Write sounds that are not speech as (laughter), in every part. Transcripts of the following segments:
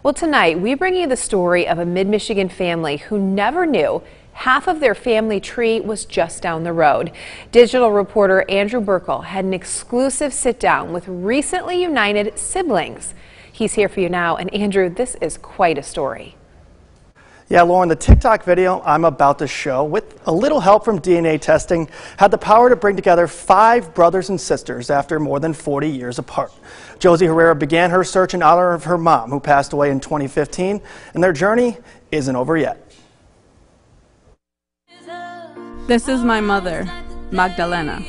Well, tonight we bring you the story of a mid Michigan family who never knew half of their family tree was just down the road. Digital reporter Andrew Burkle had an exclusive sit down with recently united siblings. He's here for you now. And Andrew, this is quite a story. Yeah, Lauren, the TikTok video I'm about to show, with a little help from DNA testing, had the power to bring together five brothers and sisters after more than 40 years apart. Josie Herrera began her search in honor of her mom, who passed away in 2015, and their journey isn't over yet. This is my mother, Magdalena.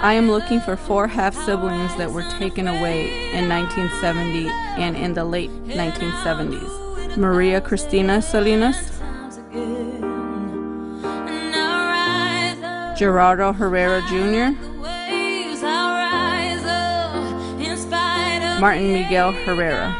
I am looking for four half siblings that were taken away in 1970 and in the late 1970s. Maria Cristina Salinas, Gerardo Herrera Jr., Martin Miguel Herrera.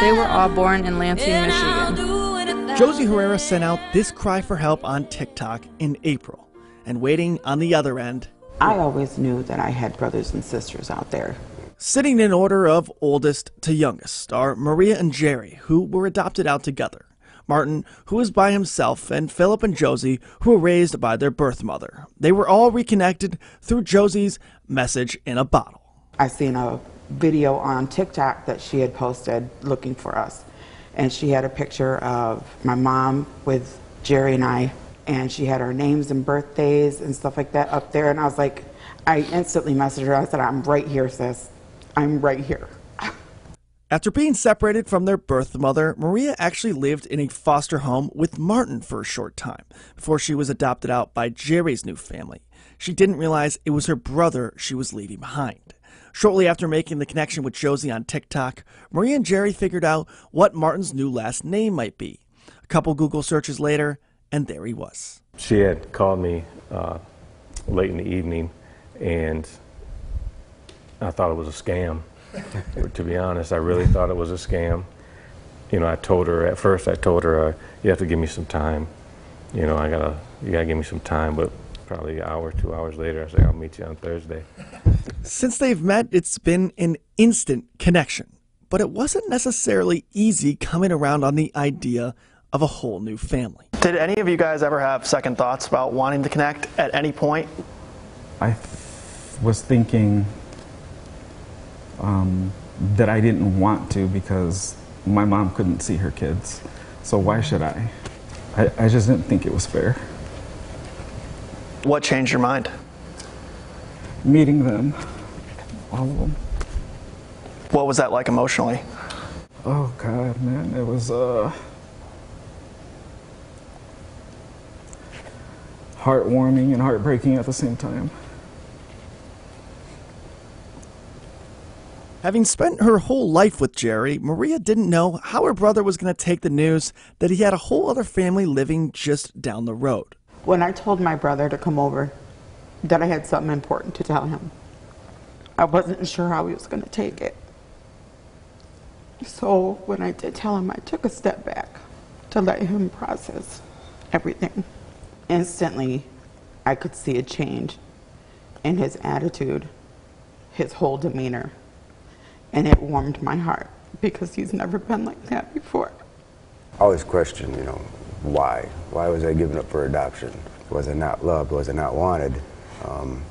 They were all born in Lansing, Michigan. Josie Herrera sent out this cry for help on TikTok in April, and waiting on the other end. I always knew that I had brothers and sisters out there Sitting in order of oldest to youngest are Maria and Jerry, who were adopted out together, Martin, who is by himself, and Philip and Josie, who were raised by their birth mother. They were all reconnected through Josie's message in a bottle. I seen a video on TikTok that she had posted looking for us. And she had a picture of my mom with Jerry and I, and she had our names and birthdays and stuff like that up there. And I was like, I instantly messaged her. I said, I'm right here, sis. I'm right here. After being separated from their birth mother, Maria actually lived in a foster home with Martin for a short time before she was adopted out by Jerry's new family. She didn't realize it was her brother she was leaving behind. Shortly after making the connection with Josie on TikTok, Maria and Jerry figured out what Martin's new last name might be. A couple Google searches later, and there he was. She had called me uh, late in the evening, and I thought it was a scam. to be honest, I really thought it was a scam. You know, I told her at first. I told her, uh, "You have to give me some time. You know, I gotta, you gotta give me some time." But probably an hour, two hours later, I say, "I'll meet you on Thursday." Since they've met, it's been an instant connection. But it wasn't necessarily easy coming around on the idea of a whole new family. Did any of you guys ever have second thoughts about wanting to connect at any point? I was thinking um, that I didn't want to because my mom couldn't see her kids. So why should I? I, I just didn't think it was fair. What changed your mind? Meeting them, all of them. What was that like emotionally? Oh God, man, it was uh, heartwarming and heartbreaking at the same time. Having spent her whole life with Jerry, Maria didn't know how her brother was going to take the news that he had a whole other family living just down the road. When I told my brother to come over, that I had something important to tell him, I wasn't sure how he was going to take it. So when I did tell him, I took a step back to let him process everything. Instantly, I could see a change in his attitude, his whole demeanor and it warmed my heart because he's never been like that before. I always question, you know, why? Why was I given up for adoption? Was I not loved? Was I not wanted? Um,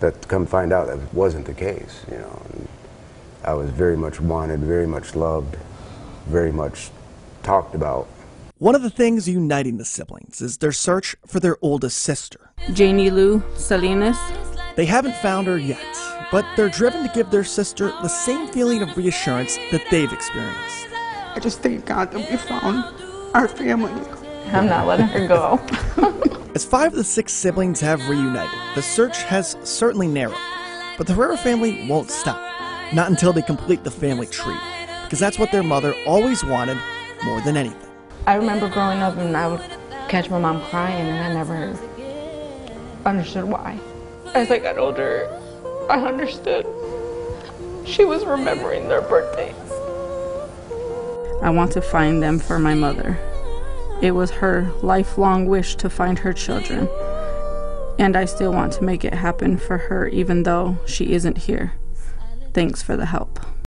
but come find out that wasn't the case, you know. And I was very much wanted, very much loved, very much talked about. One of the things uniting the siblings is their search for their oldest sister. Janie Lou Salinas. They haven't found her yet, but they're driven to give their sister the same feeling of reassurance that they've experienced. I just thank God that we found our family. I'm not letting her go. (laughs) As five of the six siblings have reunited, the search has certainly narrowed. But the Herrera family won't stop. Not until they complete the family tree. Because that's what their mother always wanted more than anything. I remember growing up and I would catch my mom crying and I never understood why. As I got older, I understood. She was remembering their birthdays. I want to find them for my mother. It was her lifelong wish to find her children. And I still want to make it happen for her even though she isn't here. Thanks for the help.